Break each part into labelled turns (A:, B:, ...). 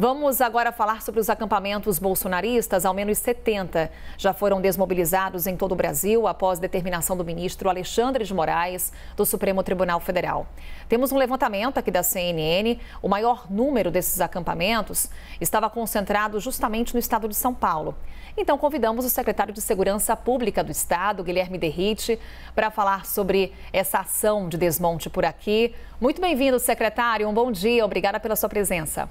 A: Vamos agora falar sobre os acampamentos bolsonaristas. Ao menos 70 já foram desmobilizados em todo o Brasil após determinação do ministro Alexandre de Moraes, do Supremo Tribunal Federal. Temos um levantamento aqui da CNN. O maior número desses acampamentos estava concentrado justamente no estado de São Paulo. Então, convidamos o secretário de Segurança Pública do Estado, Guilherme Derrite, para falar sobre essa ação de desmonte por aqui. Muito bem-vindo, secretário. Um bom dia. Obrigada pela sua presença.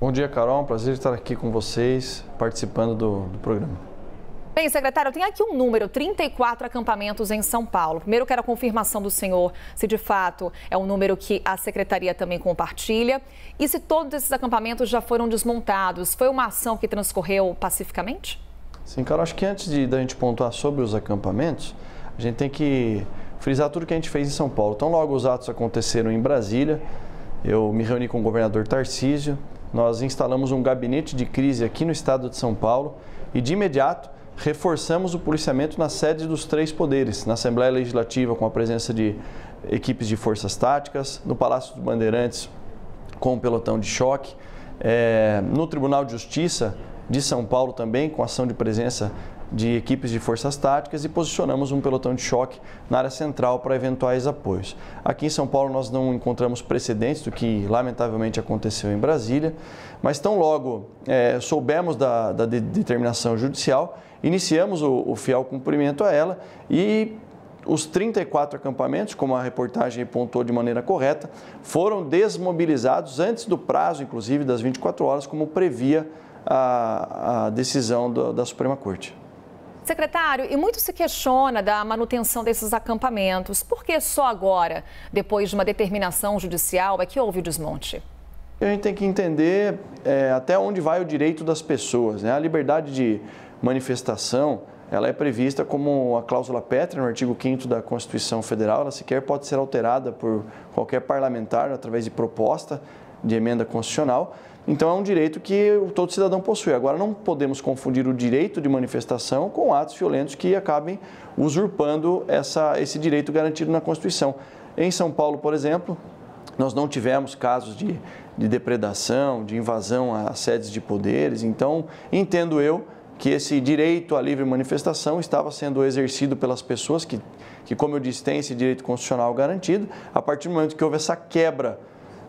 B: Bom dia, Carol. É um prazer estar aqui com vocês, participando do, do programa.
A: Bem, secretário, eu tenho aqui um número, 34 acampamentos em São Paulo. Primeiro, quero a confirmação do senhor se de fato é um número que a secretaria também compartilha e se todos esses acampamentos já foram desmontados. Foi uma ação que transcorreu pacificamente?
B: Sim, Carol, acho que antes de da gente pontuar sobre os acampamentos, a gente tem que frisar tudo que a gente fez em São Paulo. Então, logo os atos aconteceram em Brasília, eu me reuni com o governador Tarcísio, nós instalamos um gabinete de crise aqui no estado de São Paulo e de imediato reforçamos o policiamento nas sedes dos três poderes, na Assembleia Legislativa com a presença de equipes de forças táticas, no Palácio dos Bandeirantes com o pelotão de choque, é, no Tribunal de Justiça de São Paulo também com ação de presença de equipes de forças táticas e posicionamos um pelotão de choque na área central para eventuais apoios. Aqui em São Paulo nós não encontramos precedentes do que lamentavelmente aconteceu em Brasília, mas tão logo é, soubemos da, da de determinação judicial, iniciamos o, o fiel cumprimento a ela e os 34 acampamentos, como a reportagem pontuou de maneira correta, foram desmobilizados antes do prazo, inclusive das 24 horas, como previa a, a decisão do, da Suprema Corte.
A: Secretário, e muito se questiona da manutenção desses acampamentos. Por que só agora, depois de uma determinação judicial, é que houve o desmonte?
B: A gente tem que entender é, até onde vai o direito das pessoas. Né? A liberdade de manifestação ela é prevista como a cláusula pétrea no artigo 5 da Constituição Federal. Ela sequer pode ser alterada por qualquer parlamentar através de proposta de emenda constitucional. Então é um direito que todo cidadão possui. Agora não podemos confundir o direito de manifestação com atos violentos que acabem usurpando essa, esse direito garantido na Constituição. Em São Paulo, por exemplo, nós não tivemos casos de, de depredação, de invasão a sedes de poderes. Então, entendo eu que esse direito à livre manifestação estava sendo exercido pelas pessoas que, que como eu disse, têm esse direito constitucional garantido. A partir do momento que houve essa quebra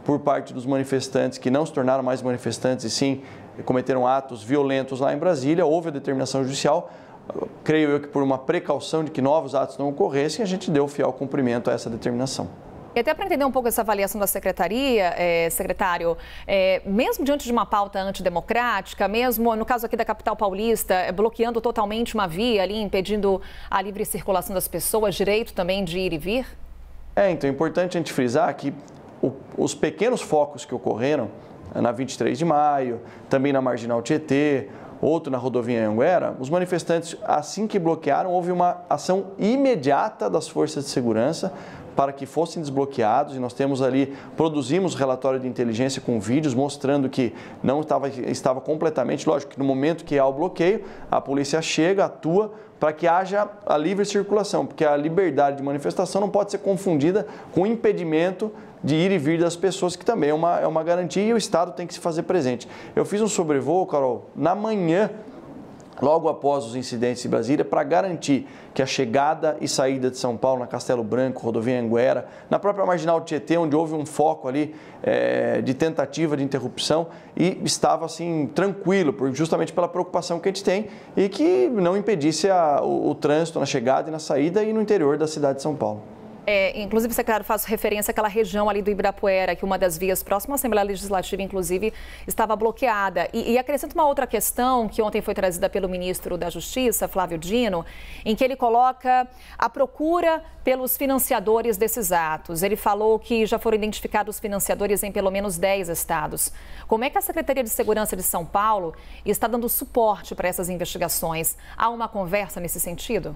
B: por parte dos manifestantes que não se tornaram mais manifestantes e sim cometeram atos violentos lá em Brasília, houve a determinação judicial. Creio eu que por uma precaução de que novos atos não ocorressem, a gente deu fiel cumprimento a essa determinação.
A: E até para entender um pouco essa avaliação da secretaria, é, secretário, é, mesmo diante de uma pauta antidemocrática, mesmo no caso aqui da capital paulista, é, bloqueando totalmente uma via ali, impedindo a livre circulação das pessoas, direito também de ir e vir?
B: É, então é importante a gente frisar que o, os pequenos focos que ocorreram eh, na 23 de maio, também na Marginal Tietê, outro na rodovia Anguera, os manifestantes, assim que bloquearam, houve uma ação imediata das forças de segurança para que fossem desbloqueados e nós temos ali, produzimos relatório de inteligência com vídeos mostrando que não estava, estava completamente, lógico que no momento que há o bloqueio, a polícia chega, atua para que haja a livre circulação, porque a liberdade de manifestação não pode ser confundida com impedimento de ir e vir das pessoas, que também é uma, é uma garantia e o Estado tem que se fazer presente. Eu fiz um sobrevoo, Carol, na manhã logo após os incidentes em Brasília, para garantir que a chegada e saída de São Paulo na Castelo Branco, rodovia Anguera, na própria Marginal Tietê, onde houve um foco ali é, de tentativa de interrupção e estava assim tranquilo, justamente pela preocupação que a gente tem e que não impedisse a, o, o trânsito na chegada e na saída e no interior da cidade de São Paulo.
A: É, inclusive, secretário, faço referência àquela região ali do Ibirapuera, que uma das vias próximas à Assembleia Legislativa, inclusive, estava bloqueada. E, e acrescento uma outra questão que ontem foi trazida pelo ministro da Justiça, Flávio Dino, em que ele coloca a procura pelos financiadores desses atos. Ele falou que já foram identificados financiadores em pelo menos 10 estados. Como é que a Secretaria de Segurança de São Paulo está dando suporte para essas investigações? Há uma conversa nesse sentido?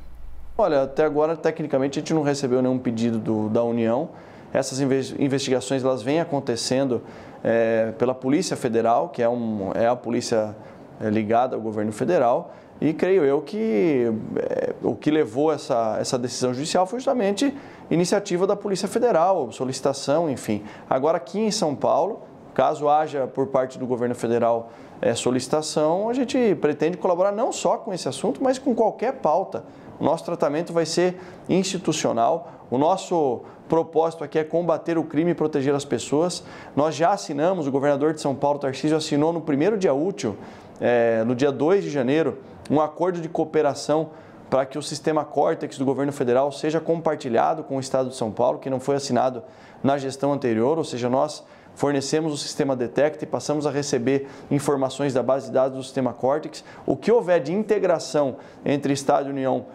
B: Olha, até agora, tecnicamente, a gente não recebeu nenhum pedido do, da União. Essas investigações elas vêm acontecendo é, pela Polícia Federal, que é, um, é a polícia é, ligada ao governo federal, e creio eu que é, o que levou essa, essa decisão judicial foi justamente iniciativa da Polícia Federal, solicitação, enfim. Agora, aqui em São Paulo, Caso haja por parte do governo federal é, solicitação, a gente pretende colaborar não só com esse assunto, mas com qualquer pauta. Nosso tratamento vai ser institucional. O nosso propósito aqui é combater o crime e proteger as pessoas. Nós já assinamos, o governador de São Paulo, Tarcísio, assinou no primeiro dia útil, é, no dia 2 de janeiro, um acordo de cooperação para que o sistema Cortex do governo federal seja compartilhado com o Estado de São Paulo, que não foi assinado na gestão anterior, ou seja, nós fornecemos o sistema Detect e passamos a receber informações da base de dados do sistema Cortex. O que houver de integração entre Estado e União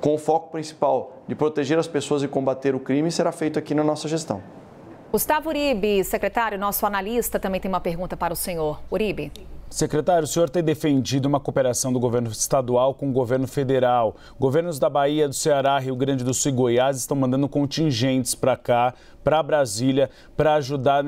B: com o foco principal de proteger as pessoas e combater o crime será feito aqui na nossa gestão.
A: Gustavo Uribe, secretário, nosso analista, também tem uma pergunta para o senhor. Uribe.
C: Secretário, o senhor tem defendido uma cooperação do governo estadual com o governo federal. Governos da Bahia, do Ceará, Rio Grande do Sul e Goiás estão mandando contingentes para cá, para Brasília, para ajudar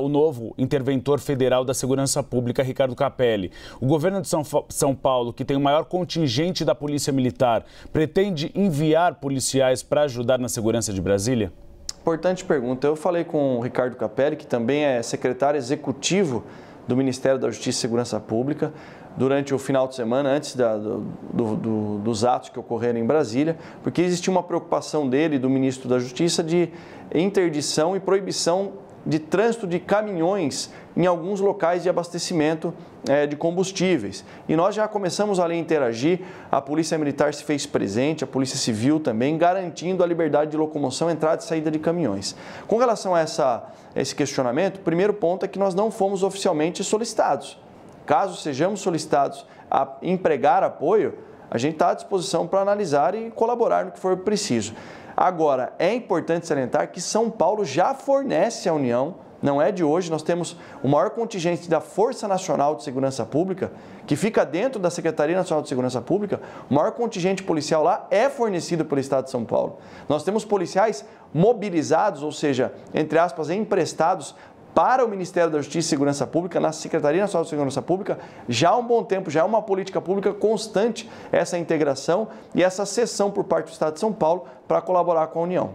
C: o novo interventor federal da Segurança Pública, Ricardo Capelli. O governo de São Paulo, que tem o maior contingente da Polícia Militar, pretende enviar policiais para ajudar na segurança de Brasília?
B: Importante pergunta. Eu falei com o Ricardo Capelli, que também é secretário executivo do Ministério da Justiça e Segurança Pública durante o final de semana, antes da, do, do, dos atos que ocorreram em Brasília, porque existia uma preocupação dele, do ministro da Justiça, de interdição e proibição de trânsito de caminhões em alguns locais de abastecimento é, de combustíveis. E nós já começamos ali a interagir, a Polícia Militar se fez presente, a Polícia Civil também, garantindo a liberdade de locomoção, entrada e saída de caminhões. Com relação a, essa, a esse questionamento, o primeiro ponto é que nós não fomos oficialmente solicitados. Caso sejamos solicitados a empregar apoio, a gente está à disposição para analisar e colaborar no que for preciso. Agora, é importante salientar que São Paulo já fornece à União, não é de hoje, nós temos o maior contingente da Força Nacional de Segurança Pública, que fica dentro da Secretaria Nacional de Segurança Pública, o maior contingente policial lá é fornecido pelo Estado de São Paulo. Nós temos policiais mobilizados, ou seja, entre aspas, emprestados para o Ministério da Justiça e Segurança Pública, na Secretaria Nacional de Segurança Pública, já há um bom tempo, já é uma política pública constante essa integração e essa cessão por parte do Estado de São Paulo para colaborar com a União.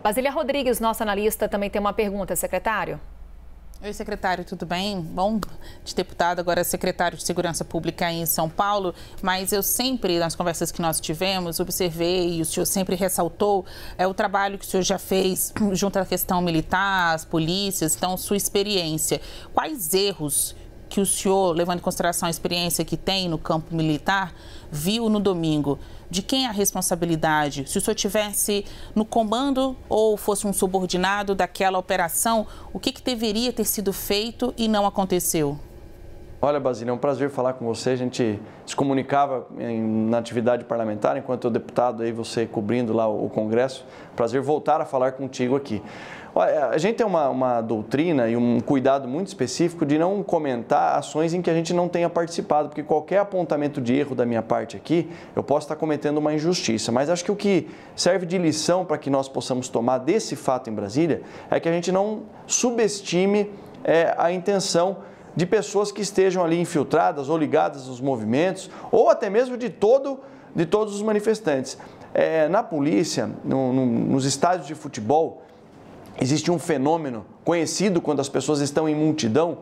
A: Basília Rodrigues, nossa analista, também tem uma pergunta, secretário.
D: Oi, secretário, tudo bem? Bom, de deputado, agora secretário de Segurança Pública em São Paulo, mas eu sempre, nas conversas que nós tivemos, observei e o senhor sempre ressaltou é, o trabalho que o senhor já fez junto à questão militar, as polícias, então, sua experiência. Quais erros que o senhor, levando em consideração a experiência que tem no campo militar, viu no domingo? De quem é a responsabilidade? Se o senhor tivesse no comando ou fosse um subordinado daquela operação, o que, que deveria ter sido feito e não aconteceu?
B: Olha, Basílio, é um prazer falar com você. A gente se comunicava na atividade parlamentar, enquanto eu deputado aí, você cobrindo lá o Congresso. Prazer voltar a falar contigo aqui. A gente tem uma, uma, doutrina e um cuidado muito específico de não comentar ações em que a gente não tenha participado, porque qualquer apontamento de erro da minha parte aqui, eu posso estar cometendo uma injustiça. Mas acho que o que serve de lição para que nós possamos tomar desse fato em Brasília é que a gente não subestime é, a intenção de pessoas que estejam ali infiltradas ou ligadas aos movimentos, ou até mesmo de, todo, de todos os manifestantes. É, na polícia, no, no, nos estádios de futebol, existe um fenômeno conhecido quando as pessoas estão em multidão,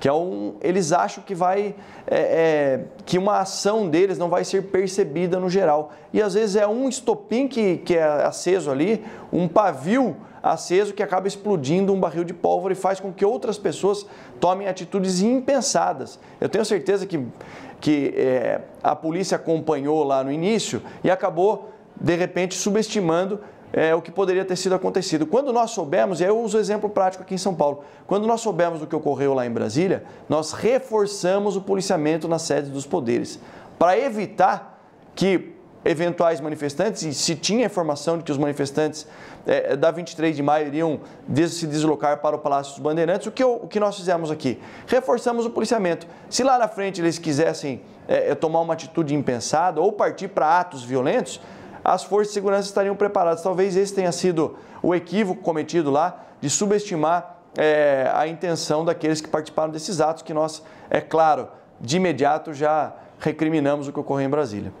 B: que é um, eles acham que vai é, é, que uma ação deles não vai ser percebida no geral e às vezes é um estopim que, que é aceso ali, um pavio aceso que acaba explodindo um barril de pólvora e faz com que outras pessoas tomem atitudes impensadas. Eu tenho certeza que, que é, a polícia acompanhou lá no início e acabou de repente subestimando é, o que poderia ter sido acontecido. Quando nós soubemos, e eu uso o exemplo prático aqui em São Paulo, quando nós soubemos do que ocorreu lá em Brasília, nós reforçamos o policiamento nas sedes dos poderes, para evitar que eventuais manifestantes, e se tinha informação de que os manifestantes é, da 23 de maio iriam des se deslocar para o Palácio dos Bandeirantes, o que, eu, o que nós fizemos aqui? Reforçamos o policiamento. Se lá na frente eles quisessem é, tomar uma atitude impensada ou partir para atos violentos, as forças de segurança estariam preparadas. Talvez esse tenha sido o equívoco cometido lá de subestimar é, a intenção daqueles que participaram desses atos, que nós, é claro, de imediato já recriminamos o que ocorreu em Brasília.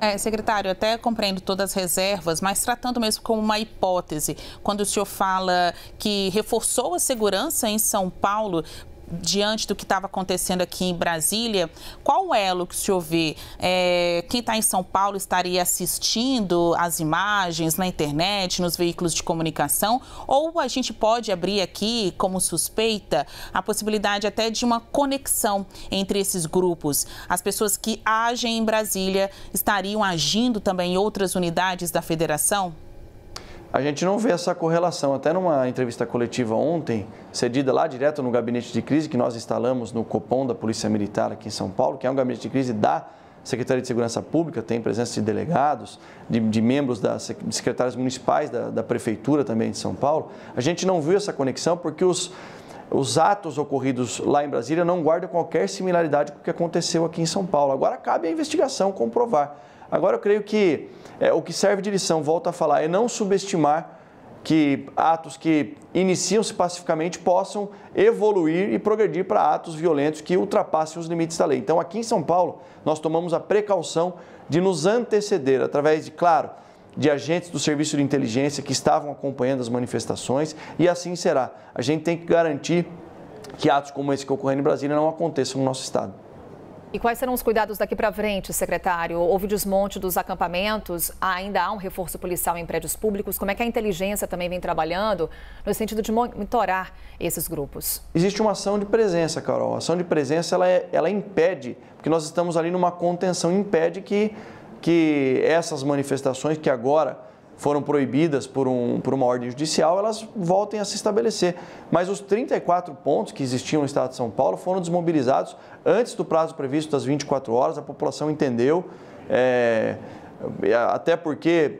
D: É, secretário, até compreendo todas as reservas, mas tratando mesmo como uma hipótese, quando o senhor fala que reforçou a segurança em São Paulo, diante do que estava acontecendo aqui em Brasília, qual elo que o senhor vê? É, quem está em São Paulo estaria assistindo as imagens na internet, nos veículos de comunicação? Ou a gente pode abrir aqui, como suspeita, a possibilidade até de uma conexão entre esses grupos? As pessoas que agem em Brasília estariam agindo também em outras unidades da federação?
B: A gente não vê essa correlação. Até numa entrevista coletiva ontem, cedida lá direto no gabinete de crise que nós instalamos no Copom da Polícia Militar aqui em São Paulo, que é um gabinete de crise da Secretaria de Segurança Pública, tem presença de delegados, de, de membros da de municipais da, da Prefeitura também de São Paulo. A gente não viu essa conexão porque os, os atos ocorridos lá em Brasília não guardam qualquer similaridade com o que aconteceu aqui em São Paulo. Agora cabe a investigação comprovar. Agora eu creio que é, o que serve de lição, volto a falar, é não subestimar que atos que iniciam-se pacificamente possam evoluir e progredir para atos violentos que ultrapassem os limites da lei. Então, aqui em São Paulo, nós tomamos a precaução de nos anteceder através de, claro, de agentes do serviço de inteligência que estavam acompanhando as manifestações e assim será. A gente tem que garantir que atos como esse que ocorreram em Brasília não aconteçam no nosso estado.
A: E quais serão os cuidados daqui para frente, secretário? Houve desmonte dos acampamentos, ainda há um reforço policial em prédios públicos. Como é que a inteligência também vem trabalhando no sentido de monitorar esses grupos?
B: Existe uma ação de presença, Carol. A ação de presença ela, é, ela impede, porque nós estamos ali numa contenção, impede que, que essas manifestações que agora foram proibidas por, um, por uma ordem judicial, elas voltem a se estabelecer. Mas os 34 pontos que existiam no estado de São Paulo foram desmobilizados antes do prazo previsto das 24 horas, a população entendeu, é, até porque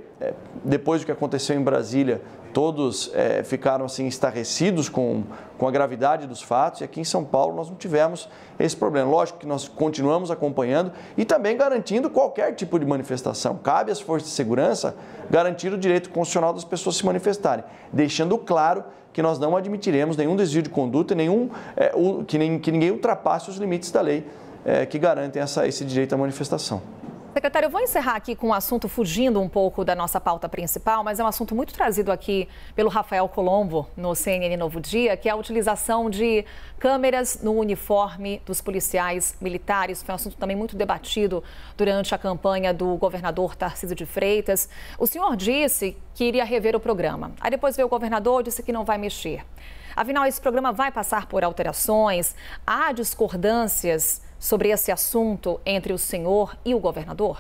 B: depois do que aconteceu em Brasília, todos é, ficaram assim estarrecidos com, com a gravidade dos fatos e aqui em São Paulo nós não tivemos esse problema. Lógico que nós continuamos acompanhando e também garantindo qualquer tipo de manifestação. Cabe às forças de segurança garantir o direito constitucional das pessoas se manifestarem, deixando claro que nós não admitiremos nenhum desvio de conduta, nenhum, é, que, nem, que ninguém ultrapasse os limites da lei é, que garantem essa, esse direito à manifestação.
A: Secretário, eu vou encerrar aqui com um assunto fugindo um pouco da nossa pauta principal, mas é um assunto muito trazido aqui pelo Rafael Colombo no CNN Novo Dia, que é a utilização de câmeras no uniforme dos policiais militares. Foi um assunto também muito debatido durante a campanha do governador Tarcísio de Freitas. O senhor disse que iria rever o programa. Aí depois veio o governador e disse que não vai mexer. Afinal, esse programa vai passar por alterações? Há discordâncias sobre esse assunto entre o senhor e o governador?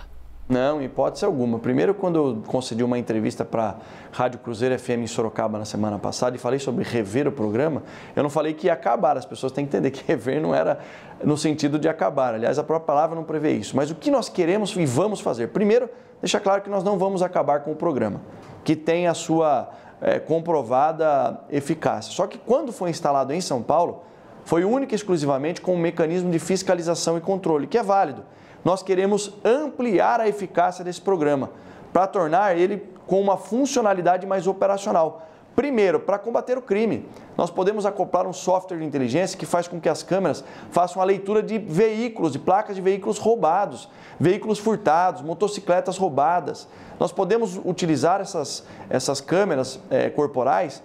B: Não, hipótese alguma. Primeiro, quando eu concedi uma entrevista para Rádio Cruzeiro FM em Sorocaba na semana passada e falei sobre rever o programa, eu não falei que ia acabar. As pessoas têm que entender que rever não era no sentido de acabar. Aliás, a própria palavra não prevê isso. Mas o que nós queremos e vamos fazer? Primeiro, deixar claro que nós não vamos acabar com o programa, que tem a sua é, comprovada eficácia. Só que quando foi instalado em São Paulo, foi única e exclusivamente com um mecanismo de fiscalização e controle, que é válido. Nós queremos ampliar a eficácia desse programa para tornar ele com uma funcionalidade mais operacional. Primeiro, para combater o crime, nós podemos acoplar um software de inteligência que faz com que as câmeras façam a leitura de veículos, de placas de veículos roubados, veículos furtados, motocicletas roubadas. Nós podemos utilizar essas, essas câmeras é, corporais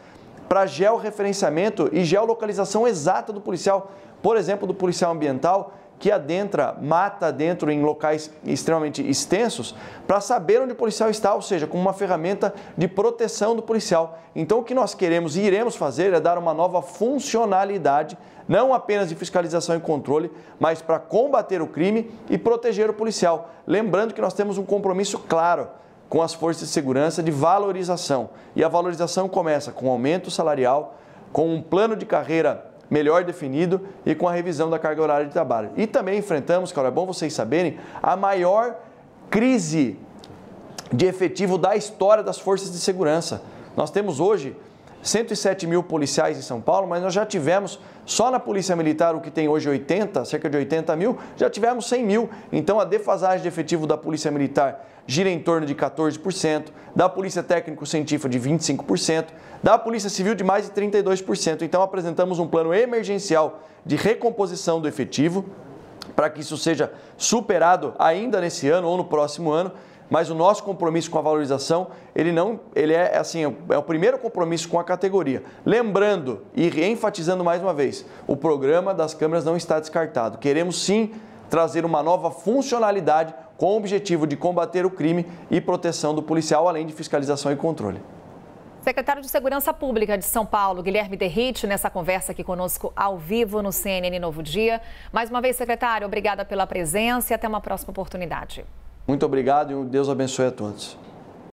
B: para georreferenciamento e geolocalização exata do policial, por exemplo, do policial ambiental que adentra, mata dentro em locais extremamente extensos, para saber onde o policial está, ou seja, como uma ferramenta de proteção do policial. Então, o que nós queremos e iremos fazer é dar uma nova funcionalidade, não apenas de fiscalização e controle, mas para combater o crime e proteger o policial. Lembrando que nós temos um compromisso claro com as forças de segurança de valorização. E a valorização começa com aumento salarial, com um plano de carreira melhor definido e com a revisão da carga horária de trabalho. E também enfrentamos, que é bom vocês saberem, a maior crise de efetivo da história das forças de segurança. Nós temos hoje 107 mil policiais em São Paulo, mas nós já tivemos, só na Polícia Militar, o que tem hoje 80, cerca de 80 mil, já tivemos 100 mil. Então a defasagem de efetivo da Polícia Militar gira em torno de 14%, da Polícia Técnico-Científica de 25%, da Polícia Civil de mais de 32%. Então apresentamos um plano emergencial de recomposição do efetivo para que isso seja superado ainda nesse ano ou no próximo ano mas o nosso compromisso com a valorização, ele não, ele é assim, é o primeiro compromisso com a categoria. Lembrando e enfatizando mais uma vez, o programa das câmeras não está descartado. Queremos sim trazer uma nova funcionalidade com o objetivo de combater o crime e proteção do policial, além de fiscalização e controle.
A: Secretário de Segurança Pública de São Paulo, Guilherme Derrite, nessa conversa aqui conosco ao vivo no CNN Novo Dia. Mais uma vez, secretário, obrigada pela presença e até uma próxima oportunidade.
B: Muito obrigado e Deus abençoe a todos.